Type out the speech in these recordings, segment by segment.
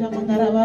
chama karaba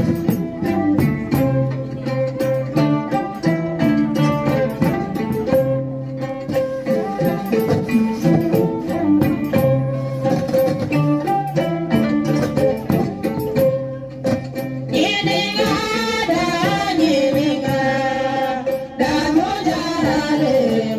Hare